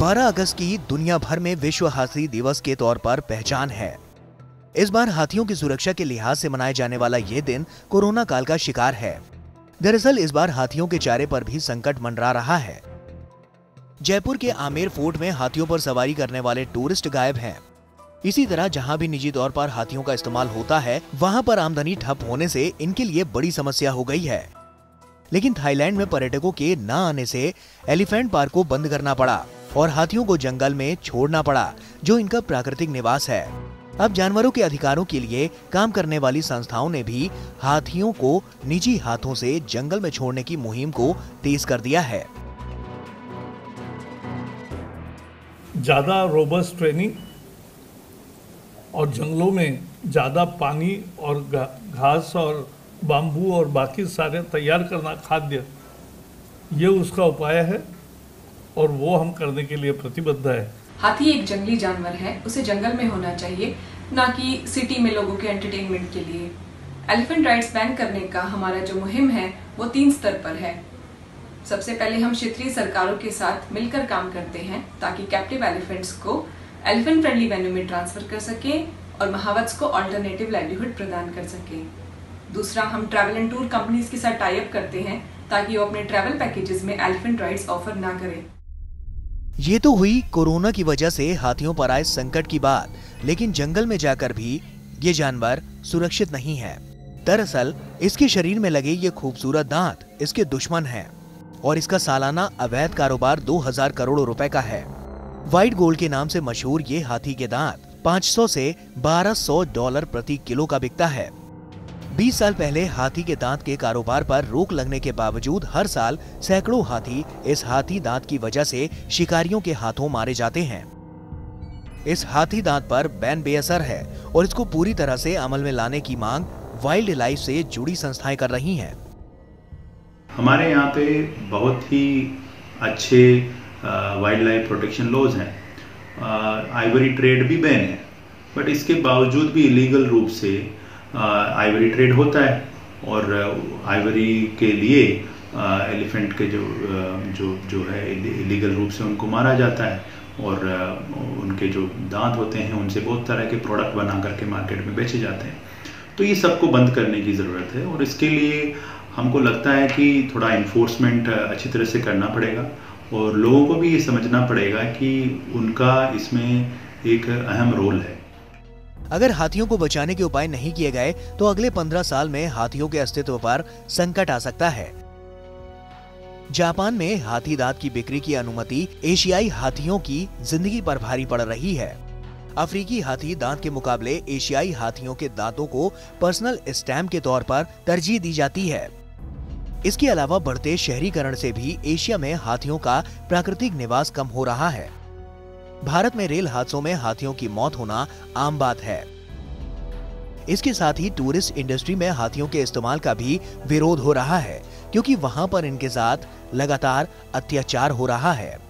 12 अगस्त की दुनिया भर में विश्व हाथी दिवस के तौर पर पहचान है। इस बार हाथियों की सुरक्षा के लिहाज से मनाया जाने वाला ये दिन कोरोना काल का शिकार है। दरअसल इस बार हाथियों के चारे पर भी संकट मंडरा रहा है। जयपुर के आमेर फोर्ट में हाथियों पर सवारी करने वाले टूरिस्ट गायब हैं। इसी तरह जहाँ भी निजी तौर पर हाथियों का इस्तेमाल होता है, वहाँ पर आमदनी ठप होने से इनके लिए बड़ी समस्या हो गई है। लेकिन थाईलैंड में पर्यटकों के न आने से एलिफेंट पार्क को बंद करना पड़ा। और हाथियों को जंगल में छोड़ना पड़ा, जो इनका प्राकृतिक निवास है। अब जानवरों के अधिकारों के लिए काम करने वाली संस्थाओं ने भी हाथियों को निजी हाथों से जंगल में छोड़ने की मुहिम को तेज कर दिया है। ज़्यादा रोबस्ट ट्रेनिंग और जंगलों में ज़्यादा पानी और घास और बाम्बू और बाकी सारे तैयार करना खाद्य, ये उसका उपाय है। और वो हम करने के लिए प्रतिबद्ध है। हाथी एक जंगली जानवर है, उसे जंगल में होना चाहिए, ना कि सिटी में लोगों के एंटरटेनमेंट के लिए। एलिफेंट राइड्स बैन करने का हमारा जो मुहिम है, वो तीन स्तर पर है। सबसे पहले हम क्षेत्रीय सरकारों के साथ मिलकर काम करते हैं, ताकि कैप्टिव एलिफेंट्स को एलिफेंट फ्रेंडली वेन्यू में ट्रांसफ़र कर सके और महावत्स को ऑल्टरनेटिव लाइवलीहुड प्रदान कर सके। दूसरा, हम ट्रैवल एंड टूर कंपनीज़ के साथ टाई अप करते हैं, ताकि वो अपने ट्रैवल पैकेजेस में एलिफेंट राइड्स ऑफ़र ना करें। ये तो हुई कोरोना की वजह से हाथियों पर आए संकट की बात, लेकिन जंगल में जाकर भी ये जानवर सुरक्षित नहीं है। दरअसल, इसके शरीर में लगे ये खूबसूरत दांत इसके दुश्मन हैं, और इसका सालाना अवैध कारोबार 2000 करोड़ रुपए का है। व्हाइट गोल्ड के नाम से मशहूर ये हाथी के दांत 500 से 1200 डॉलर प्रति किलो का बिकता है। 20 साल पहले हाथी के दांत के कारोबार पर रोक लगने के बावजूद हर साल सैकड़ों हाथी इस हाथी दांत की वजह से शिकारियों के हाथों मारे जाते हैं। इस हाथी दांत पर बैन बेअसर है और इसको पूरी तरह से अमल में लाने की मांग वाइल्ड लाइफ से जुड़ी संस्थाएँ कर रही हैं। हमारे यहाँ पे बहुत ही अच्छे वाइल्ड लाइफ प्रोटेक्शन लॉज हैं। आइवरी ट्रेड भी बैन है, बट इसके बावजूद भी इलीगल रूप से आइवरी ट्रेड होता है और आइवरी के लिए एलिफेंट के जो जो जो है इलीगल रूप से उनको मारा जाता है और उनके जो दांत होते हैं, उनसे बहुत तरह के प्रोडक्ट बना करके मार्केट में बेचे जाते हैं। तो ये सबको बंद करने की ज़रूरत है और इसके लिए हमको लगता है कि थोड़ा इन्फोर्समेंट अच्छी तरह से करना पड़ेगा और लोगों को भी ये समझना पड़ेगा कि उनका इसमें एक अहम रोल है। अगर हाथियों को बचाने के उपाय नहीं किए गए तो अगले पंद्रह साल में हाथियों के अस्तित्व पर संकट आ सकता है। जापान में हाथी दांत की बिक्री की अनुमति एशियाई हाथियों की ज़िंदगी पर भारी पड़ रही है। अफ्रीकी हाथी दांत के मुकाबले एशियाई हाथियों के दांतों को पर्सनल स्टैम्प के तौर पर तरजीह दी जाती है। इसके अलावा बढ़ते शहरीकरण से भी एशिया में हाथियों का प्राकृतिक निवास कम हो रहा है। भारत में रेल हादसों में हाथियों की मौत होना आम बात है। इसके साथ ही टूरिस्ट इंडस्ट्री में हाथियों के इस्तेमाल का भी विरोध हो रहा है, क्योंकि वहाँ पर इनके साथ लगातार अत्याचार हो रहा है।